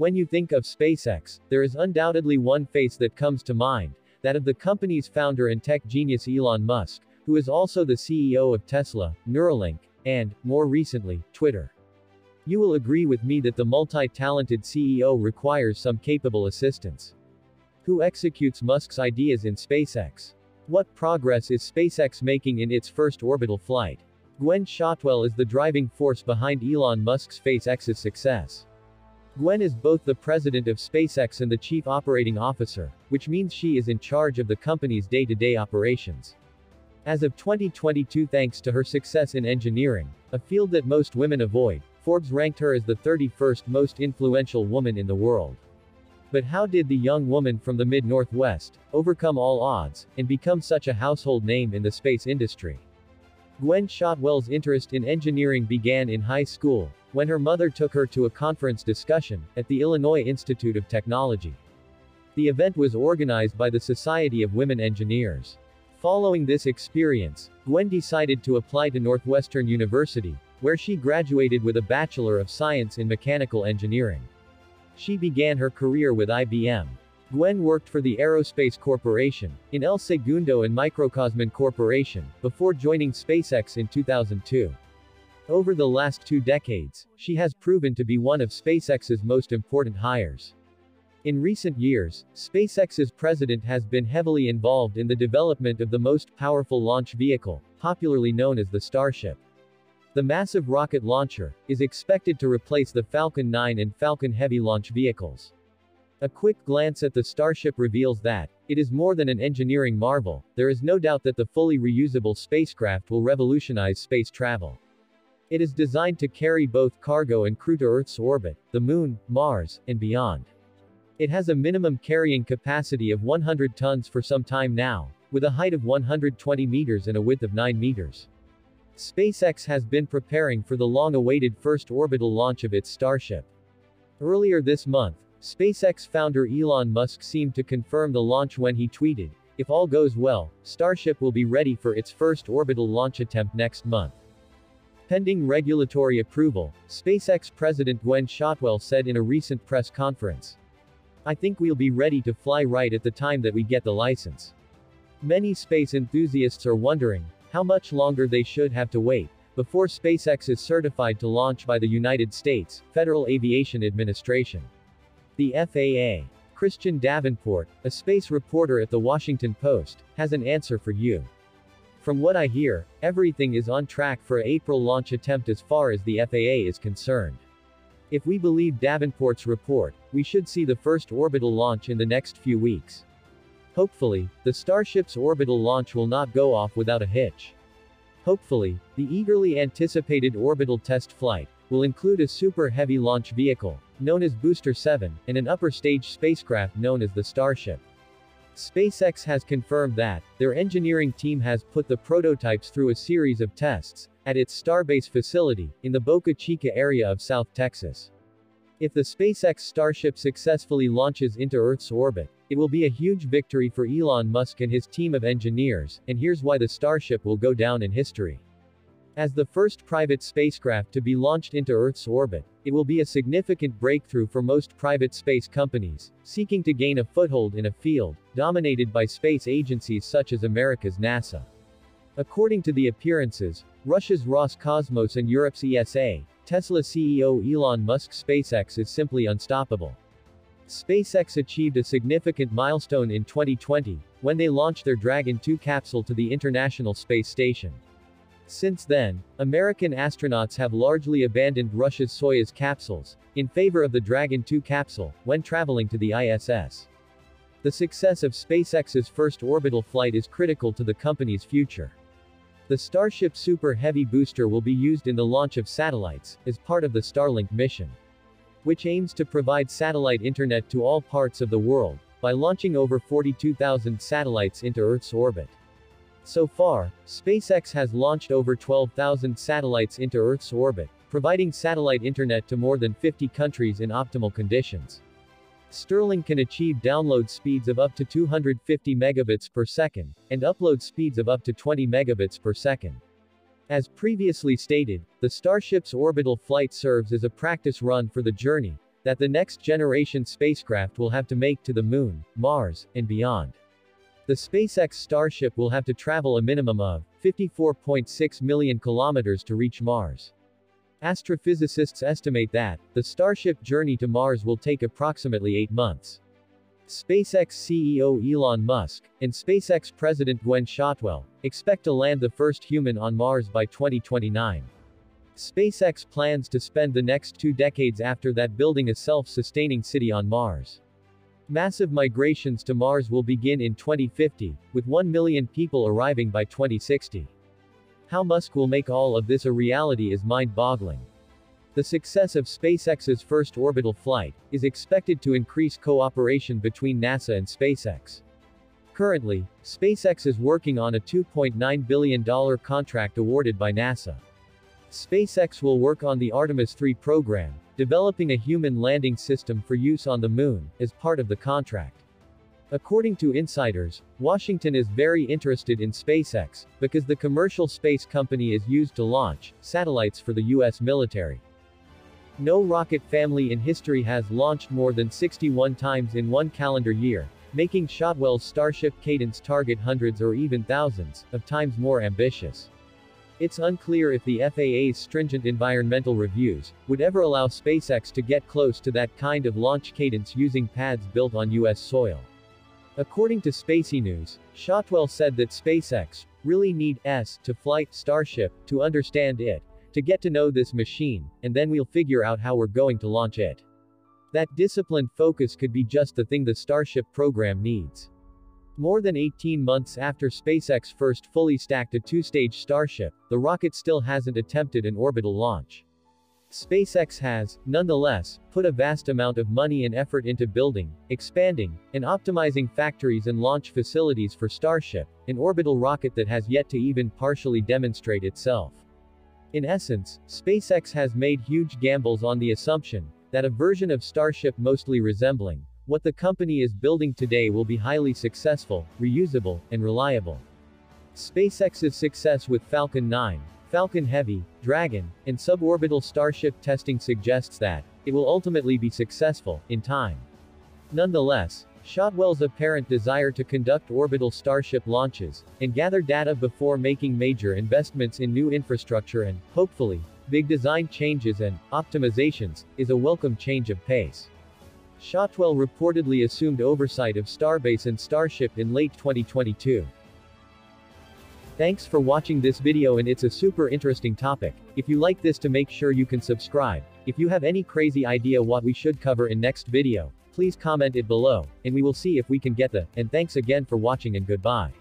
When you think of SpaceX, there is undoubtedly one face that comes to mind, that of the company's founder and tech genius Elon Musk, who is also the CEO of Tesla, Neuralink, and, more recently, Twitter. You will agree with me that the multi-talented CEO requires some capable assistance. Who executes Musk's ideas in SpaceX? What progress is SpaceX making in its first orbital flight? Gwen Shotwell is the driving force behind Elon Musk's SpaceX's success. Gwen is both the president of SpaceX and the chief operating officer, which means she is in charge of the company's day-to-day operations. As of 2022 thanks to her success in engineering, a field that most women avoid, Forbes ranked her as the 31st most influential woman in the world. But how did the young woman from the mid-northwest overcome all odds and become such a household name in the space industry? Gwynne Shotwell's interest in engineering began in high school, when her mother took her to a conference discussion at the Illinois Institute of Technology. The event was organized by the Society of Women Engineers. Following this experience, Gwen decided to apply to Northwestern University, where she graduated with a Bachelor of Science in Mechanical Engineering. She began her career with IBM. Gwen worked for the Aerospace Corporation, in El Segundo and Microcosmon Corporation, before joining SpaceX in 2002. Over the last two decades, she has proven to be one of SpaceX's most important hires. In recent years, SpaceX's president has been heavily involved in the development of the most powerful launch vehicle, popularly known as the Starship. The massive rocket launcher is expected to replace the Falcon 9 and Falcon Heavy launch vehicles. A quick glance at the Starship reveals that it is more than an engineering marvel. There is no doubt that the fully reusable spacecraft will revolutionize space travel. It is designed to carry both cargo and crew to Earth's orbit, the Moon, Mars, and beyond. It has a minimum carrying capacity of 100 tons for some time now, with a height of 120 meters and a width of 9 meters. SpaceX has been preparing for the long-awaited first orbital launch of its Starship. Earlier this month, SpaceX founder Elon Musk seemed to confirm the launch when he tweeted, If all goes well, Starship will be ready for its first orbital launch attempt next month. Pending regulatory approval, SpaceX President Gwynne Shotwell said in a recent press conference. I think we'll be ready to fly right at the time that we get the license. Many space enthusiasts are wondering, how much longer they should have to wait before SpaceX is certified to launch by the United States Federal Aviation Administration. The FAA. Christian Davenport, a space reporter at the Washington Post, has an answer for you. From what I hear, everything is on track for a April launch attempt as far as the FAA is concerned. If we believe Davenport's report, we should see the first orbital launch in the next few weeks. Hopefully, the Starship's orbital launch will not go off without a hitch. Hopefully, the eagerly anticipated orbital test flight will include a super heavy launch vehicle, known as Booster 7, and an upper stage spacecraft known as the Starship. SpaceX has confirmed that, their engineering team has put the prototypes through a series of tests, at its Starbase facility, in the Boca Chica area of South Texas. If the SpaceX Starship successfully launches into Earth's orbit, it will be a huge victory for Elon Musk and his team of engineers, and here's why the Starship will go down in history. As the first private spacecraft to be launched into Earth's orbit, it will be a significant breakthrough for most private space companies, seeking to gain a foothold in a field, dominated by space agencies such as America's NASA. According to the appearances, Russia's Roscosmos and Europe's ESA, Tesla CEO Elon Musk's SpaceX is simply unstoppable. SpaceX achieved a significant milestone in 2020, when they launched their Dragon 2 capsule to the International Space Station. Since then, American astronauts have largely abandoned Russia's Soyuz capsules, in favor of the Dragon 2 capsule, when traveling to the ISS. The success of SpaceX's first orbital flight is critical to the company's future. The Starship Super Heavy booster will be used in the launch of satellites, as part of the Starlink mission which aims to provide satellite internet to all parts of the world, by launching over 42,000 satellites into Earth's orbit. So far, SpaceX has launched over 12,000 satellites into Earth's orbit, providing satellite internet to more than 50 countries in optimal conditions. Starlink can achieve download speeds of up to 250 megabits per second, and upload speeds of up to 20 megabits per second. As previously stated, the Starship's orbital flight serves as a practice run for the journey, that the next generation spacecraft will have to make to the Moon, Mars, and beyond. The SpaceX Starship will have to travel a minimum of 54.6 million kilometers to reach Mars. Astrophysicists estimate that the Starship journey to Mars will take approximately eight months. SpaceX CEO Elon Musk and SpaceX President Gwynne Shotwell expect to land the first human on Mars by 2029. SpaceX plans to spend the next two decades after that building a self-sustaining city on Mars. Massive migrations to Mars will begin in 2050, with 1 million people arriving by 2060. How Musk will make all of this a reality is mind-boggling. The success of SpaceX's first orbital flight is expected to increase cooperation between NASA and SpaceX. Currently, SpaceX is working on a $2.9 billion contract awarded by NASA. SpaceX will work on the Artemis 3 program, developing a human landing system for use on the Moon, as part of the contract. According to insiders, Washington is very interested in SpaceX, because the commercial space company is used to launch satellites for the U.S. military. No rocket family in history has launched more than 61 times in one calendar year, making Shotwell's Starship cadence target hundreds or even thousands of times more ambitious. It's unclear if the FAA's stringent environmental reviews would ever allow SpaceX to get close to that kind of launch cadence using pads built on U.S. soil. According to SpaceNews, Shotwell said that SpaceX really need S to flight Starship to understand it, to get to know this machine, and then we'll figure out how we're going to launch it. That disciplined focus could be just the thing the Starship program needs. More than 18 months after SpaceX first fully stacked a two-stage Starship, the rocket still hasn't attempted an orbital launch. SpaceX has, nonetheless, put a vast amount of money and effort into building, expanding, and optimizing factories and launch facilities for Starship, an orbital rocket that has yet to even partially demonstrate itself. In essence, SpaceX has made huge gambles on the assumption that a version of Starship mostly resembling what the company is building today will be highly successful, reusable, and reliable. SpaceX's success with Falcon 9, Falcon Heavy, Dragon, and suborbital Starship testing suggests that it will ultimately be successful in time. Nonetheless, Shotwell's apparent desire to conduct orbital Starship launches and gather data before making major investments in new infrastructure and, hopefully, big design changes and optimizations is a welcome change of pace. Shotwell reportedly assumed oversight of Starbase and Starship in late 2022. Thanks for watching this video and it's a super interesting topic. If you like this to make sure you can subscribe. If you have any crazy idea what we should cover in next video, please comment it below, and we will see if we can get the, and thanks again for watching and goodbye.